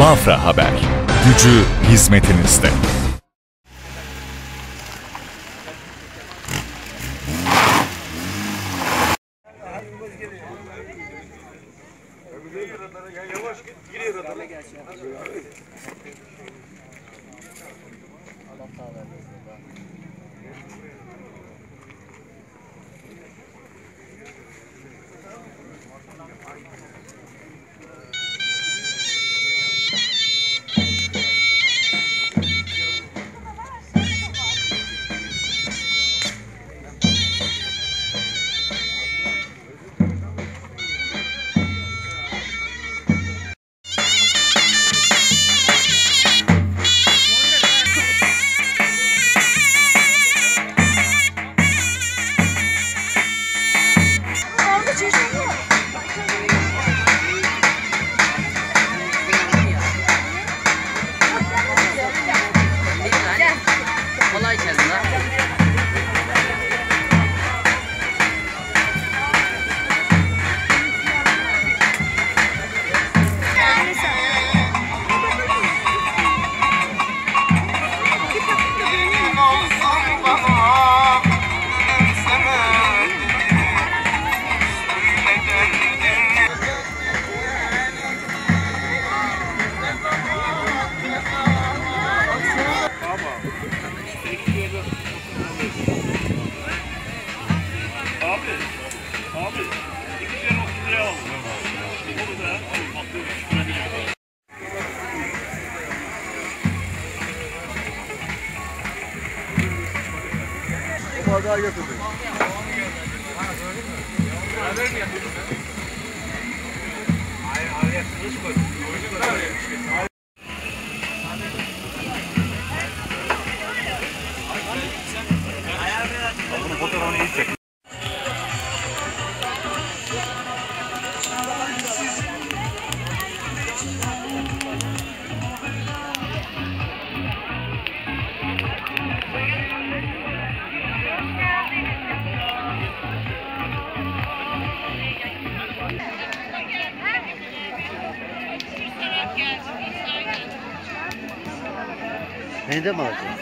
Bafra Haber. Gücü hizmetinizde. Beni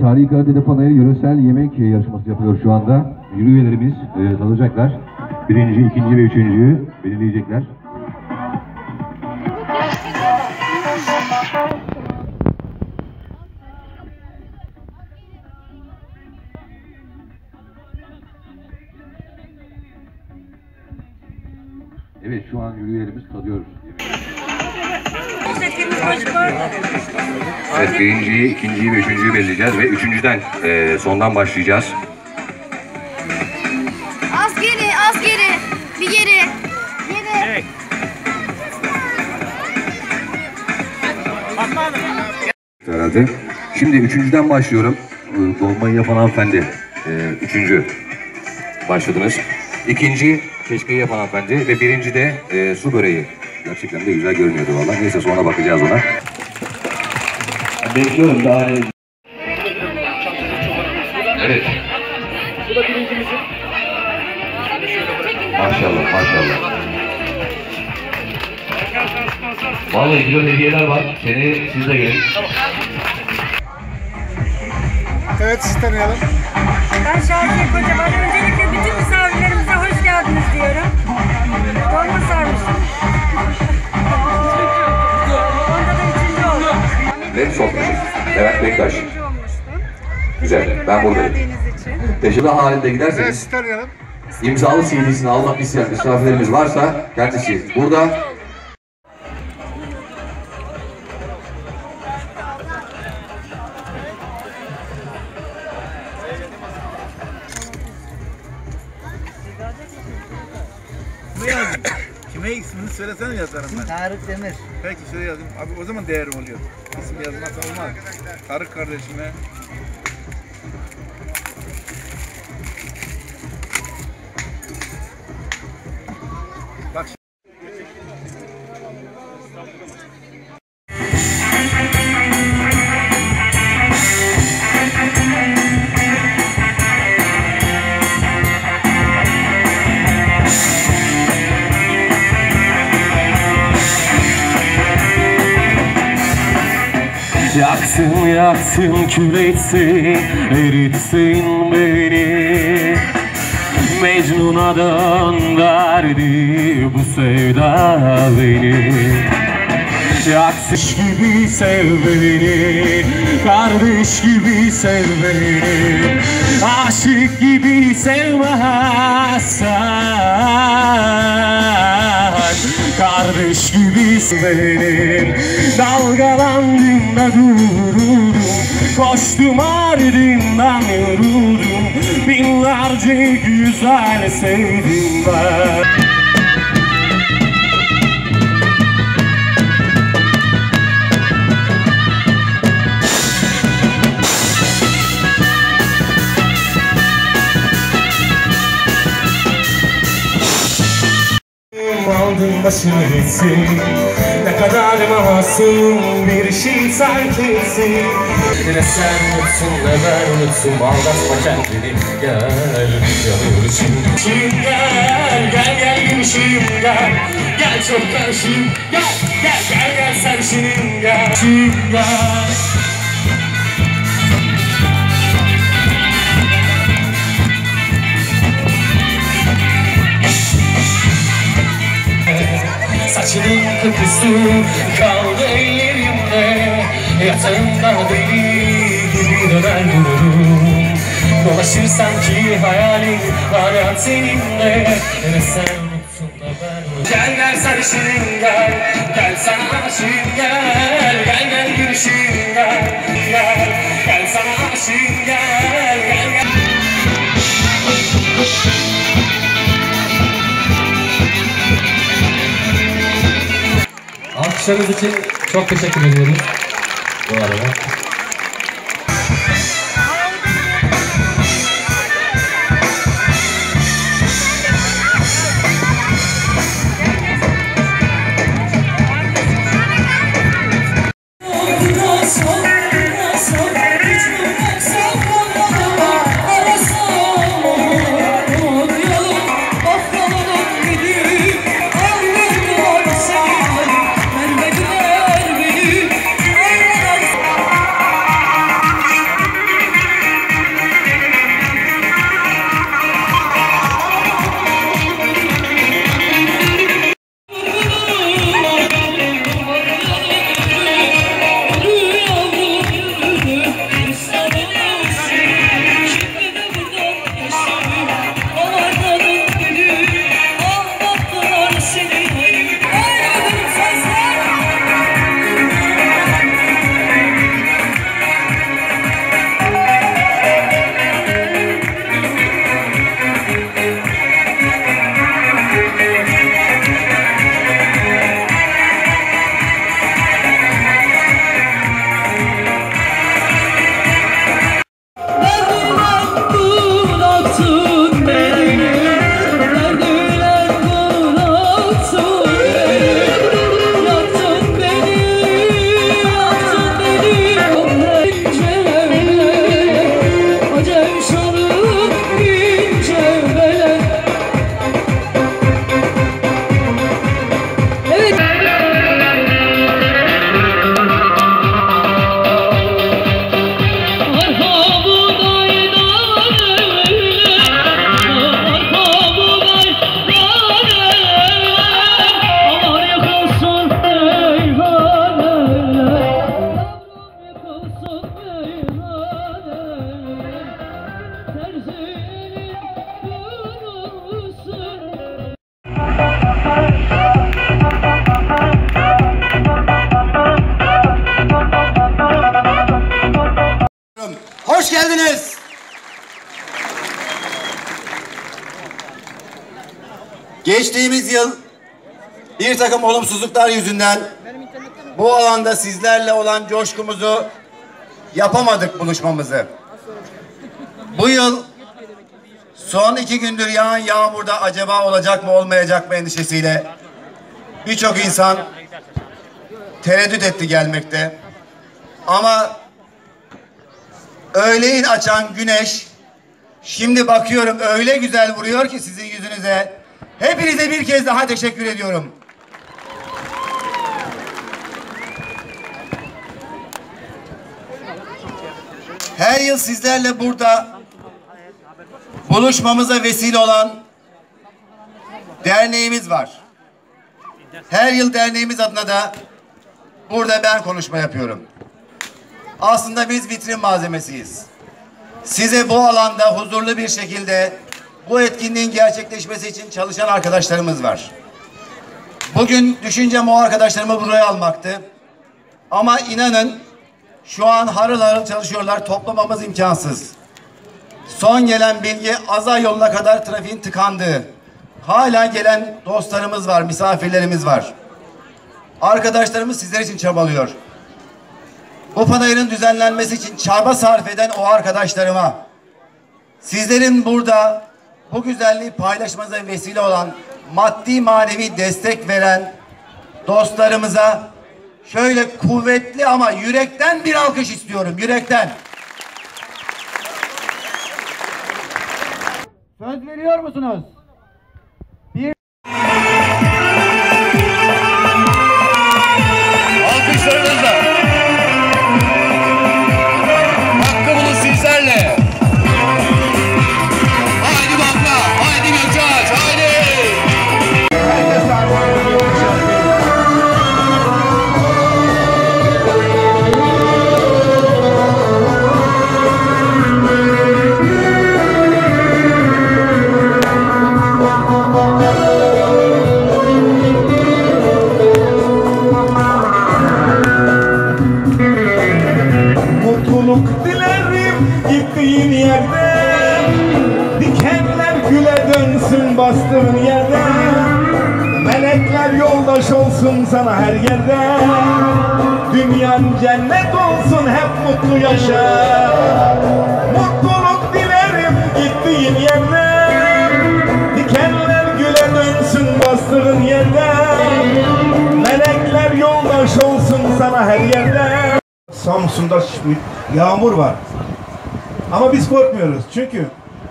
Tarihi Karadeniz Panayır yöresel yemek yarışması yapılıyor şu anda. Jüri üyelerimiz e, tadacaklar. Birinci, ikinci ve üçüncüyü belirleyecekler. Evet şu an jüri üyelerimiz tadıyor. Evet birinciyi, ikinciyi ve üçüncüyü belirleyeceğiz ve üçüncüden eee, sondan başlayacağız. Az geri, az geri. Bir geri. Geri. Herhalde. Şimdi üçüncüden başlıyorum. Dolmayı yapan hanımefendi. Ee, üçüncü. Başladınız. İkinci keşkeyi yapan hanımefendi ve birinci de e, su böreği. Gerçekten de güzel görünüyordu vallahi. Neyse sonra bakacağız ona. Bekliyorum daha Evet. Maşallah maşallah. Vallahi güzel hediyeler var. Seni siz de gelin. Evet sizi tanıyalım. Ben Şaziye Kocaman. Öncelikle bütün misafirlerimize hoş geldiniz diyorum. Dolma sarmışım. Son kişi. Levent Bektaş. Güzel. Ben buradayım. Teşekkür halinde Evet giderseniz imzalı CD'sini almak isteyen misafirlerimiz varsa kendisi burada. Kime ismini söylesene yazarım ben. Tarık Demir. Peki söyle yazayım. Abi o zaman değer oluyor. İsim yazmazsan olmaz. Tarık kardeşime. Yaksın yaksın kül etsin eritsin beni. Mecnun'a döndürdü bu sevda beni Yaksın gibi sev beni Kardeş gibi sev beni. Aşık gibi sevmezsen Kardeş gibi severim Dalgalandığımda dururum Koştum ardından yoruldum. Binlerce güzel sevdim ben başını gitsin Ne kadar masum bir şey etsin Ne sen unutsun ne ben unutsun. Aldatma kendini. Gel Yanıyorsun Şimdi. Gel gel gel gümüşüm gel. Gel çok karşıyım gel gel gel gel sen şimdi gel. Şimdi gel Saçının kokusu kaldı ellerimde Yatağımda deli gibi döner dururum. Dolaşır sanki hayalin hala seninle. Ne sen unuttun da ben. Gel gel sarışınım gel. Gel sana aşığım gel. Gel gel gülüşüm gel. Gel gel sana aşığım gel Alkışlarınız için çok teşekkür ediyoruz. Bu arada. Geçtiğimiz yıl bir takım olumsuzluklar yüzünden bu alanda sizlerle olan coşkumuzu yapamadık buluşmamızı. Bu yıl son iki gündür yağan yağmurda acaba olacak mı olmayacak mı endişesiyle birçok insan tereddüt etti gelmekte. Ama öğleyin açan güneş şimdi bakıyorum öyle güzel vuruyor ki sizin yüzünüze. Hepinize bir kez daha teşekkür ediyorum. Her yıl sizlerle burada buluşmamıza vesile olan derneğimiz var. Her yıl derneğimiz adına da burada ben konuşma yapıyorum. Aslında biz vitrin malzemesiyiz. Size bu alanda huzurlu bir şekilde bu etkinliğin gerçekleşmesi için çalışan arkadaşlarımız var. Bugün düşüncem o arkadaşlarımı buraya almaktı. Ama inanın şu an harıl harıl çalışıyorlar. Toplamamız imkansız. Son gelen bilgi Azay yoluna kadar trafiğin tıkandığı. Hala gelen dostlarımız var, misafirlerimiz var. Arkadaşlarımız sizler için çabalıyor. Bu panayırın düzenlenmesi için çaba sarf eden o arkadaşlarıma, sizlerin burada bu güzelliği paylaşmanıza vesile olan maddi manevi destek veren dostlarımıza şöyle kuvvetli ama yürekten bir alkış istiyorum, yürekten. Söz veriyor musunuz? Melekler yoldaş olsun sana her yerde. Dünyan cennet olsun hep mutlu yaşa. Mutluluk dilerim gittiğin yerde. Dikenler güle dönsün bastığın yerde. Melekler yoldaş olsun sana her yerde. Samsun'da yağmur var. Ama biz korkmuyoruz. Çünkü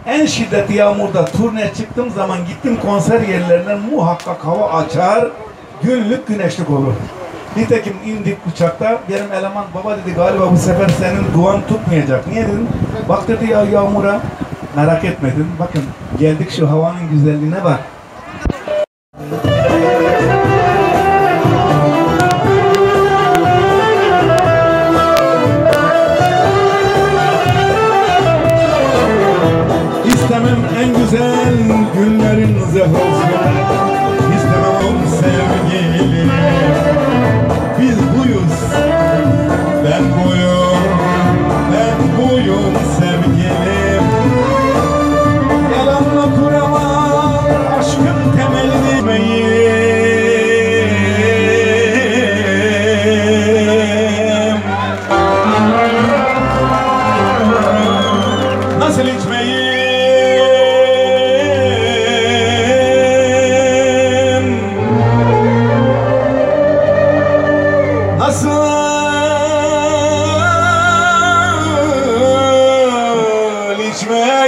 en şiddetli yağmurda turneye çıktığım zaman gittim konser yerlerine muhakkak hava açar, günlük güneşlik olur. Nitekim indik uçakta benim eleman baba dedi galiba bu sefer senin duan tutmayacak. Niye dedim? Bak dedi ya yağmura. Merak etmedin. Bakın geldik şu havanın güzelliğine bak. Ben buyum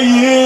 yeah.